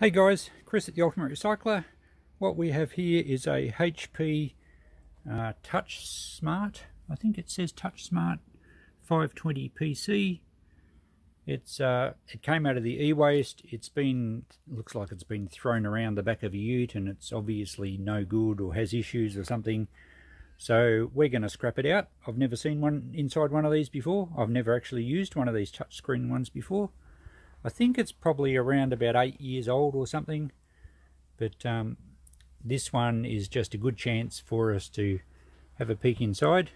Hey guys, Chris at the Ultimate Recycler. What we have here is a HP uh, Touch Smart. I think it says Touch Smart 520 PC. It's uh, it came out of the e-waste. It's been looks like it's been thrown around the back of a ute, and it's obviously no good or has issues or something. So we're going to scrap it out. I've never seen one inside one of these before. I've never actually used one of these touchscreen ones before. I think it's probably around about eight years old or something. But um, this one is just a good chance for us to have a peek inside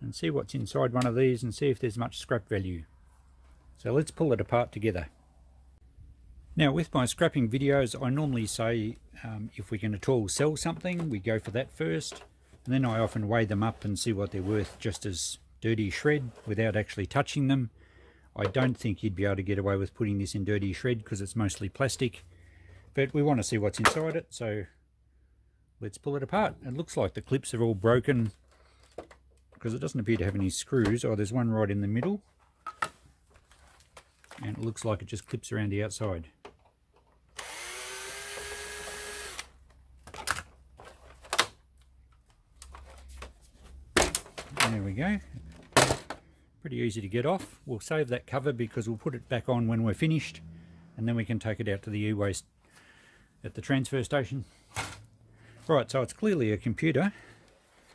and see what's inside one of these and see if there's much scrap value. So let's pull it apart together. Now with my scrapping videos I normally say um, if we can at all sell something we go for that first and then I often weigh them up and see what they're worth just as dirty shred without actually touching them I don't think you'd be able to get away with putting this in dirty shred because it's mostly plastic. But we want to see what's inside it, so let's pull it apart. It looks like the clips are all broken because it doesn't appear to have any screws. Oh, there's one right in the middle. And it looks like it just clips around the outside. There we go pretty easy to get off. We'll save that cover because we'll put it back on when we're finished and then we can take it out to the e-waste at the transfer station. Right, so it's clearly a computer.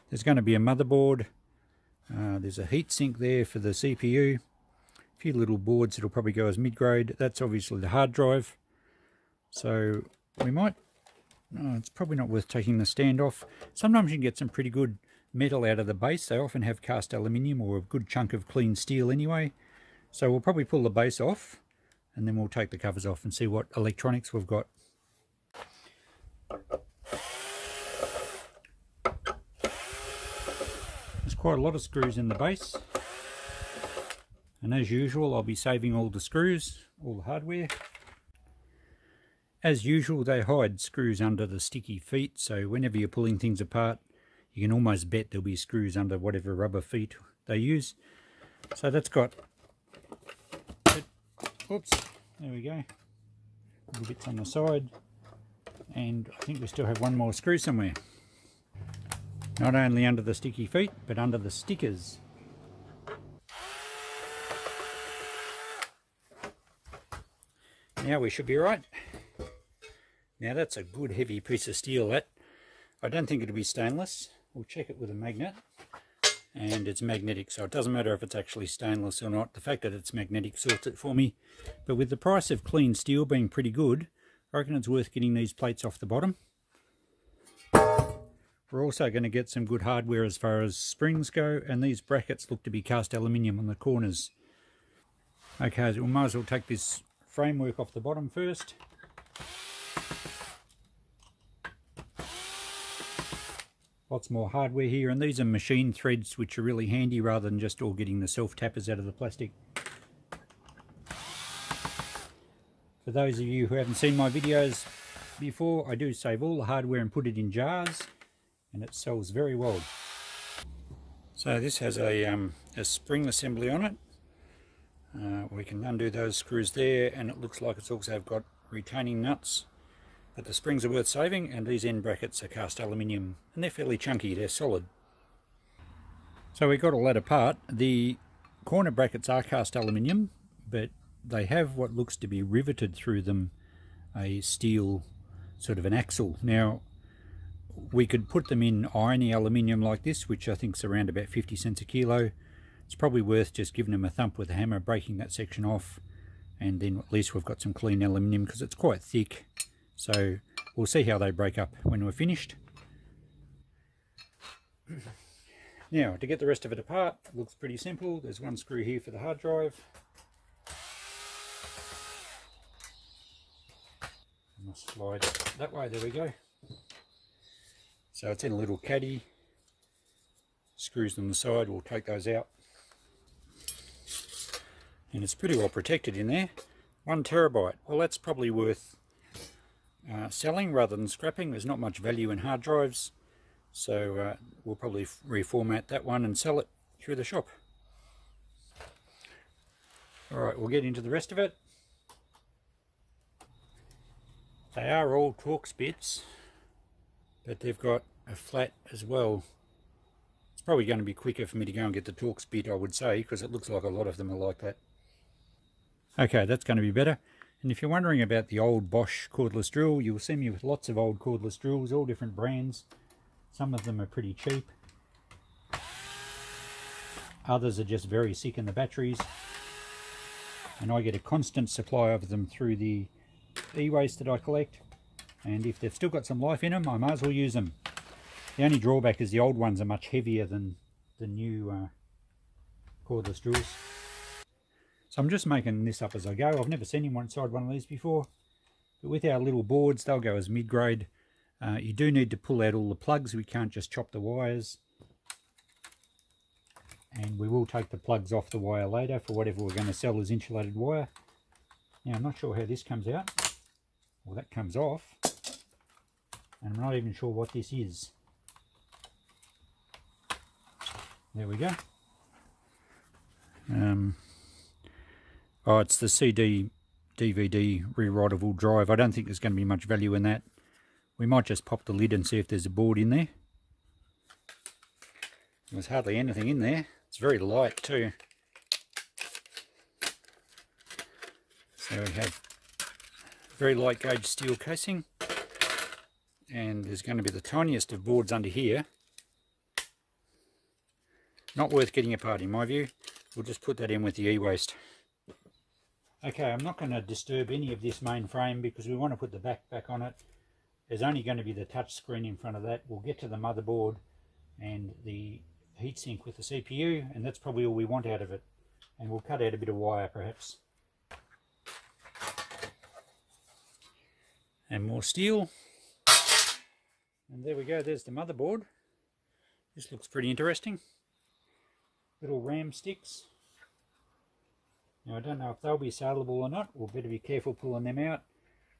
There's going to be a motherboard. Uh, there's a heatsink there for the CPU. A few little boards that'll probably go as mid-grade. That's obviously the hard drive. So we might... Oh, it's probably not worth taking the stand off. Sometimes you can get some pretty good metal out of the base. They often have cast aluminium or a good chunk of clean steel anyway. So we'll probably pull the base off and then we'll take the covers off and see what electronics we've got. There's quite a lot of screws in the base. And as usual, I'll be saving all the screws, all the hardware. As usual, they hide screws under the sticky feet, so whenever you're pulling things apart, you can almost bet there'll be screws under whatever rubber feet they use. So that's got, oops, there we go, little bits on the side. And I think we still have one more screw somewhere. Not only under the sticky feet, but under the stickers. Now we should be right. Now that's a good heavy piece of steel that. I don't think it'll be stainless. We'll check it with a magnet and it's magnetic so it doesn't matter if it's actually stainless or not. The fact that it's magnetic sorts it for me. But with the price of clean steel being pretty good I reckon it's worth getting these plates off the bottom. We're also going to get some good hardware as far as springs go and these brackets look to be cast aluminium on the corners. Okay so we might as well take this framework off the bottom first lots more hardware here and these are machine threads which are really handy rather than just all getting the self tappers out of the plastic. For those of you who haven't seen my videos before I do save all the hardware and put it in jars and it sells very well. So this has a, um, a spring assembly on it. Uh, we can undo those screws there and it looks like it's also got retaining nuts but the springs are worth saving and these end brackets are cast aluminium and they're fairly chunky, they're solid. So we got all that apart. The corner brackets are cast aluminium but they have what looks to be riveted through them a steel sort of an axle. Now we could put them in irony aluminium like this which I think is around about 50 cents a kilo. It's probably worth just giving them a thump with a hammer, breaking that section off and then at least we've got some clean aluminium because it's quite thick so we'll see how they break up when we're finished. Now, to get the rest of it apart, it looks pretty simple. There's one screw here for the hard drive. I must slide that way, there we go. So it's in a little caddy. Screws on the side, we'll take those out. And it's pretty well protected in there. One terabyte, well that's probably worth uh, selling rather than scrapping. There's not much value in hard drives, so uh, we'll probably reformat that one and sell it through the shop. Alright, we'll get into the rest of it. They are all Torx bits, but they've got a flat as well. It's probably going to be quicker for me to go and get the Torx bit, I would say, because it looks like a lot of them are like that. Okay, that's going to be better. And if you're wondering about the old Bosch cordless drill, you'll see me with lots of old cordless drills, all different brands. Some of them are pretty cheap. Others are just very sick in the batteries. And I get a constant supply of them through the e-waste that I collect. And if they've still got some life in them, I might as well use them. The only drawback is the old ones are much heavier than the new uh, cordless drills. So I'm just making this up as I go. I've never seen anyone inside one of these before. But with our little boards, they'll go as mid-grade. Uh, you do need to pull out all the plugs. We can't just chop the wires. And we will take the plugs off the wire later for whatever we're going to sell as insulated wire. Now, I'm not sure how this comes out. Well, that comes off. And I'm not even sure what this is. There we go. Um, oh, it's the CD DVD rewritable drive. I don't think there's going to be much value in that. We might just pop the lid and see if there's a board in there. There's hardly anything in there. It's very light too. So we have very light gauge steel casing and there's going to be the tiniest of boards under here. Not worth getting apart in my view. We'll just put that in with the e-waste. Okay, I'm not going to disturb any of this main frame because we want to put the back back on it. There's only going to be the touch screen in front of that. We'll get to the motherboard and the heatsink with the CPU and that's probably all we want out of it. And we'll cut out a bit of wire perhaps. And more steel. And there we go, there's the motherboard. This looks pretty interesting. Little RAM sticks. Now I don't know if they'll be saleable or not. We'll better be careful pulling them out.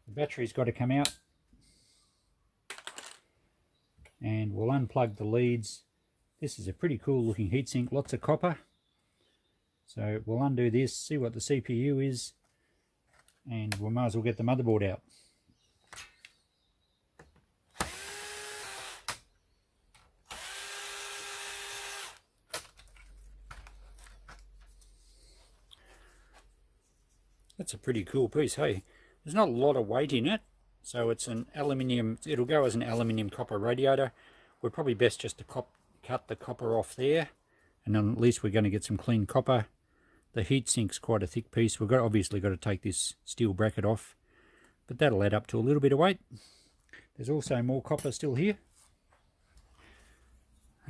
The battery's got to come out and we'll unplug the leads. This is a pretty cool looking heatsink, lots of copper. So we'll undo this, see what the CPU is, and we might as well get the motherboard out. That's a pretty cool piece, hey? There's not a lot of weight in it, so it's an aluminium, it'll go as an aluminium copper radiator. We're probably best just to cut the copper off there. And then at least we're going to get some clean copper. The heat sink's quite a thick piece. We've got obviously got to take this steel bracket off. But that'll add up to a little bit of weight. There's also more copper still here.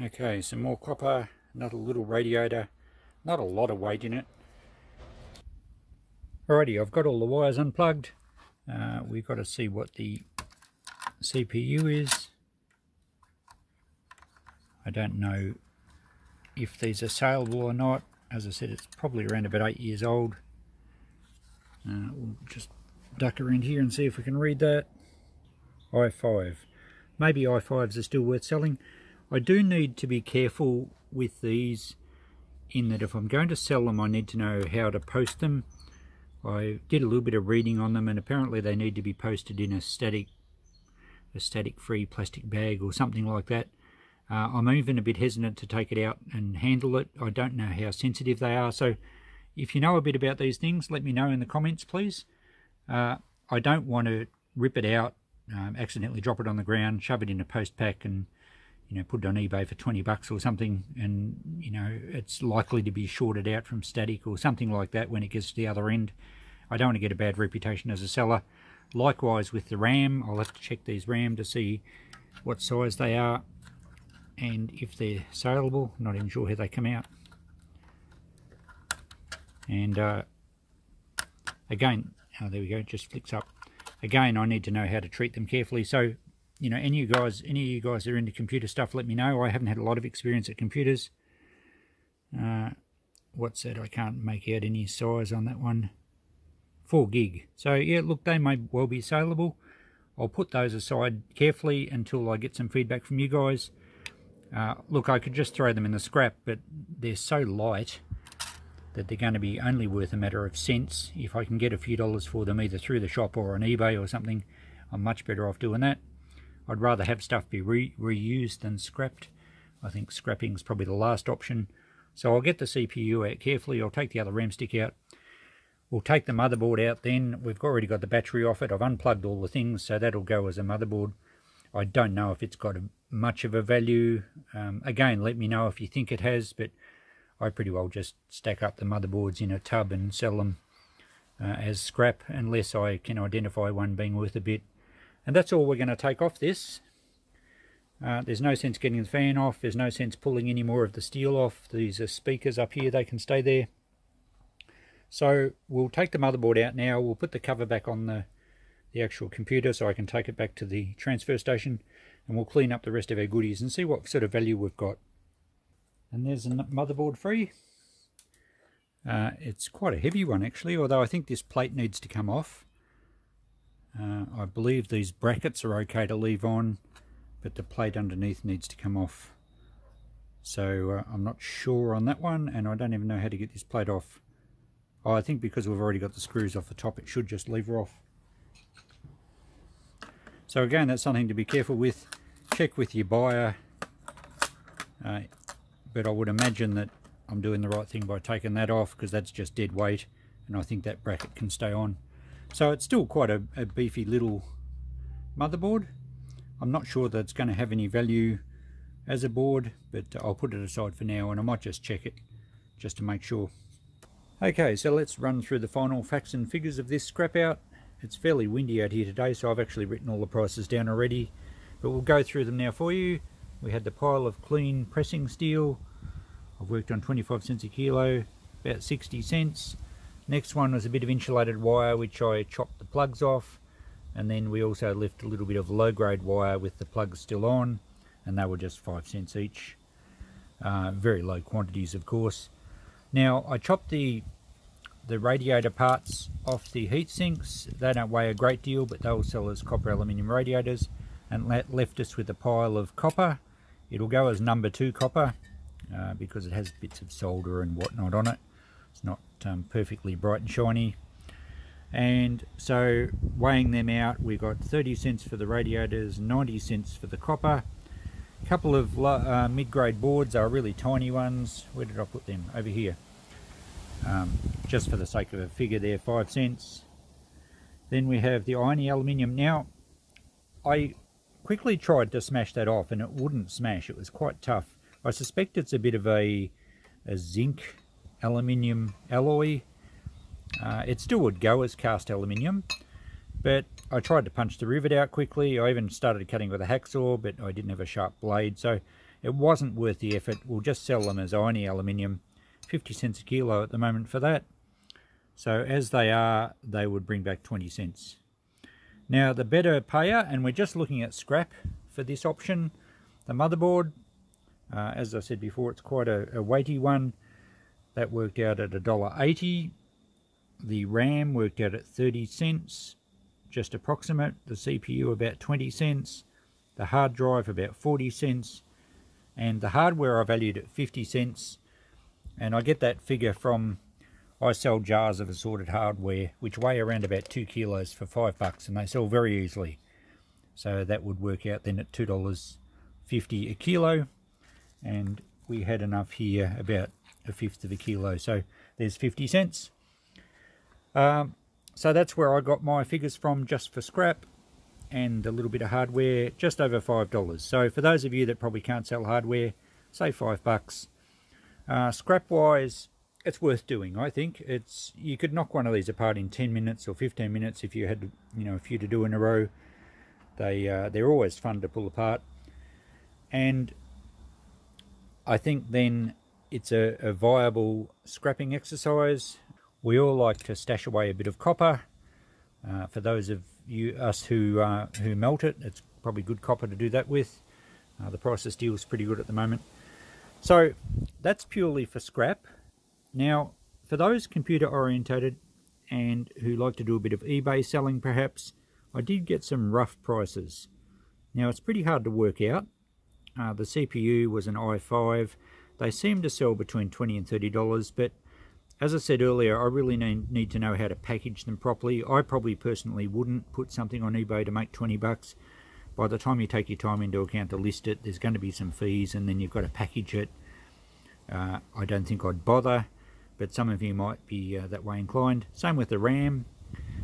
Okay, some more copper, another little radiator. Not a lot of weight in it. Alrighty, I've got all the wires unplugged. Uh, we've got to see what the CPU is. I don't know if these are saleable or not. As I said, it's probably around about eight years old. Uh, we'll just duck around here and see if we can read that. i5. Maybe i5s are still worth selling. I do need to be careful with these in that if I'm going to sell them I need to know how to post them I did a little bit of reading on them and apparently they need to be posted in a static a static free plastic bag or something like that. Uh, I'm even a bit hesitant to take it out and handle it. I don't know how sensitive they are so if you know a bit about these things let me know in the comments please. Uh, I don't want to rip it out, um, accidentally drop it on the ground, shove it in a post pack and you know, put it on eBay for 20 bucks or something and, you know, it's likely to be shorted out from static or something like that when it gets to the other end. I don't want to get a bad reputation as a seller. Likewise with the RAM, I'll have to check these RAM to see what size they are and if they're saleable. Not even sure how they come out. And uh, again, oh, there we go, it just flicks up. Again, I need to know how to treat them carefully. So you know, any of you guys, any of you guys that are into computer stuff, let me know. I haven't had a lot of experience at computers. Uh, what's that? I can't make out any size on that one. 4 gig. So yeah, look, they may well be saleable. I'll put those aside carefully until I get some feedback from you guys. Uh, look, I could just throw them in the scrap, but they're so light that they're going to be only worth a matter of cents if I can get a few dollars for them either through the shop or on eBay or something. I'm much better off doing that. I'd rather have stuff be re reused than scrapped. I think scrapping is probably the last option. So I'll get the CPU out carefully. I'll take the other RAM stick out. We'll take the motherboard out then. We've already got the battery off it. I've unplugged all the things, so that'll go as a motherboard. I don't know if it's got a, much of a value. Um, again, let me know if you think it has, but I pretty well just stack up the motherboards in a tub and sell them uh, as scrap unless I can identify one being worth a bit. And that's all we're going to take off this. Uh, there's no sense getting the fan off. There's no sense pulling any more of the steel off. These are speakers up here. They can stay there. So we'll take the motherboard out now. We'll put the cover back on the, the actual computer so I can take it back to the transfer station. And we'll clean up the rest of our goodies and see what sort of value we've got. And there's a motherboard free. Uh, it's quite a heavy one actually, although I think this plate needs to come off. Uh, I believe these brackets are okay to leave on, but the plate underneath needs to come off. So uh, I'm not sure on that one, and I don't even know how to get this plate off. Oh, I think because we've already got the screws off the top, it should just lever off. So again, that's something to be careful with. Check with your buyer. Uh, but I would imagine that I'm doing the right thing by taking that off because that's just dead weight and I think that bracket can stay on. So it's still quite a, a beefy little motherboard. I'm not sure that it's going to have any value as a board, but I'll put it aside for now and I might just check it just to make sure. Okay, so let's run through the final facts and figures of this scrap out. It's fairly windy out here today, so I've actually written all the prices down already, but we'll go through them now for you. We had the pile of clean pressing steel. I've worked on 25 cents a kilo, about 60 cents. Next one was a bit of insulated wire which I chopped the plugs off and then we also left a little bit of low grade wire with the plugs still on and they were just 5 cents each. Uh, very low quantities of course. Now I chopped the the radiator parts off the heat sinks. They don't weigh a great deal but they'll sell as copper aluminium radiators and that left us with a pile of copper. It'll go as number 2 copper uh, because it has bits of solder and whatnot on it. It's not um, perfectly bright and shiny. And so weighing them out, we got 30 cents for the radiators, 90 cents for the copper. A couple of uh, mid-grade boards are really tiny ones. Where did I put them? Over here. Um, just for the sake of a figure there, 5 cents. Then we have the irony aluminium. Now, I quickly tried to smash that off and it wouldn't smash. It was quite tough. I suspect it's a bit of a, a zinc aluminium alloy. Uh, it still would go as cast aluminium, but I tried to punch the rivet out quickly. I even started cutting with a hacksaw, but I didn't have a sharp blade, so it wasn't worth the effort. We'll just sell them as irony aluminium, 50 cents a kilo at the moment for that. So as they are, they would bring back 20 cents. Now the better payer, and we're just looking at scrap for this option, the motherboard, uh, as I said before, it's quite a, a weighty one. That worked out at $1.80. The RAM worked out at 30 cents, just approximate. The CPU about 20 cents. The hard drive about 40 cents. And the hardware I valued at 50 cents. And I get that figure from, I sell jars of assorted hardware, which weigh around about 2 kilos for 5 bucks, and they sell very easily. So that would work out then at $2.50 a kilo and we had enough here about a fifth of a kilo. So there's 50 cents. Um, so that's where I got my figures from just for scrap and a little bit of hardware just over five dollars. So for those of you that probably can't sell hardware say five bucks. Uh, scrap wise it's worth doing I think. It's you could knock one of these apart in 10 minutes or 15 minutes if you had you know a few to do in a row. They uh, they're always fun to pull apart. And I think then it's a, a, viable scrapping exercise. We all like to stash away a bit of copper. Uh, for those of you us who uh, who melt it, it's probably good copper to do that with. Uh, the price of steel is pretty good at the moment. So that's purely for scrap. Now, for those computer orientated and who like to do a bit of eBay selling perhaps, I did get some rough prices. Now it's pretty hard to work out uh, the CPU was an i5. They seem to sell between 20 and $30, but as I said earlier, I really need, to know how to package them properly. I probably personally wouldn't put something on eBay to make 20 bucks. By the time you take your time into account to list it, there's going to be some fees and then you've got to package it. Uh, I don't think I'd bother, but some of you might be uh, that way inclined. Same with the RAM.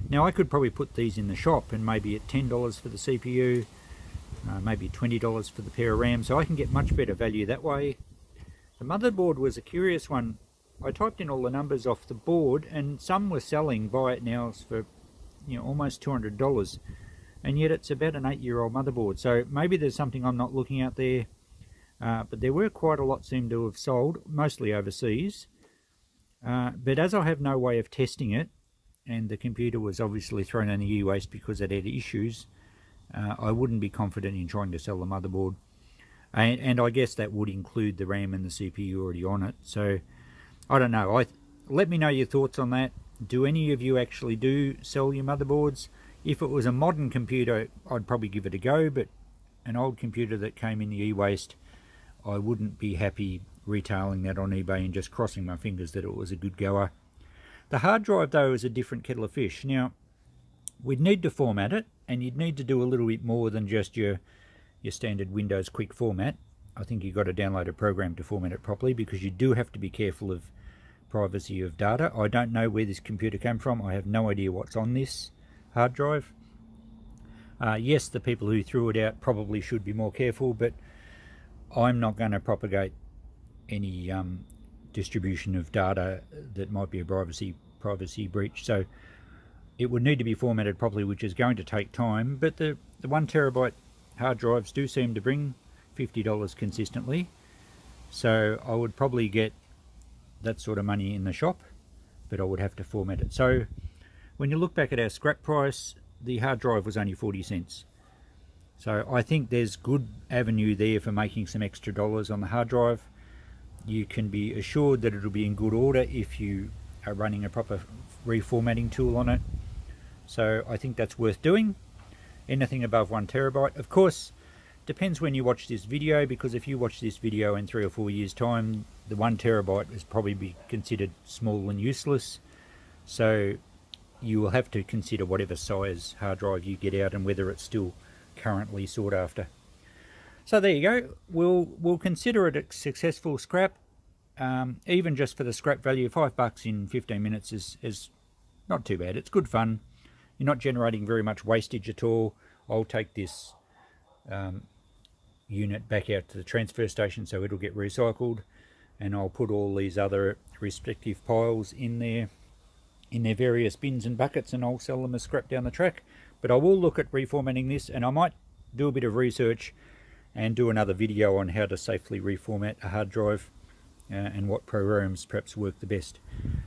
Now I could probably put these in the shop and maybe at $10 for the CPU, uh, maybe $20 for the pair of RAM, so I can get much better value that way. The motherboard was a curious one. I typed in all the numbers off the board and some were selling buy it nows for you know almost $200 and yet it's about an eight year old motherboard. So maybe there's something I'm not looking at there. Uh, but there were quite a lot seem to have sold mostly overseas. Uh, but as I have no way of testing it and the computer was obviously thrown in the e-waste because it had issues uh, I wouldn't be confident in trying to sell the motherboard and, and I guess that would include the RAM and the CPU already on it so I don't know. I let me know your thoughts on that. Do any of you actually do sell your motherboards? If it was a modern computer, I'd probably give it a go, but an old computer that came in the e-waste, I wouldn't be happy retailing that on eBay and just crossing my fingers that it was a good goer. The hard drive, though, is a different kettle of fish. Now, we'd need to format it, and you'd need to do a little bit more than just your, your standard Windows quick format. I think you've got to download a program to format it properly because you do have to be careful of privacy of data. I don't know where this computer came from. I have no idea what's on this hard drive. Uh, yes, the people who threw it out probably should be more careful, but I'm not going to propagate any um, distribution of data that might be a privacy privacy breach. So it would need to be formatted properly, which is going to take time. But the, the one terabyte hard drives do seem to bring $50 consistently. So I would probably get that sort of money in the shop, but I would have to format it. So when you look back at our scrap price, the hard drive was only 40 cents. So I think there's good avenue there for making some extra dollars on the hard drive. You can be assured that it'll be in good order if you are running a proper reformatting tool on it. So I think that's worth doing. Anything above one terabyte. Of course, depends when you watch this video because if you watch this video in three or four years time the one terabyte is probably be considered small and useless. So you will have to consider whatever size hard drive you get out and whether it's still currently sought after. So there you go. We'll we'll consider it a successful scrap. Um, even just for the scrap value five bucks in 15 minutes is is not too bad. It's good fun you're not generating very much wastage at all I'll take this um, unit back out to the transfer station so it'll get recycled and I'll put all these other respective piles in there in their various bins and buckets and I'll sell them as scrap down the track but I will look at reformatting this and I might do a bit of research and do another video on how to safely reformat a hard drive uh, and what programs perhaps work the best.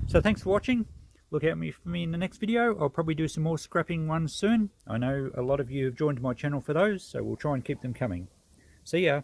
So thanks for watching. Look out me for me in the next video. I'll probably do some more scrapping ones soon. I know a lot of you have joined my channel for those, so we'll try and keep them coming. See ya.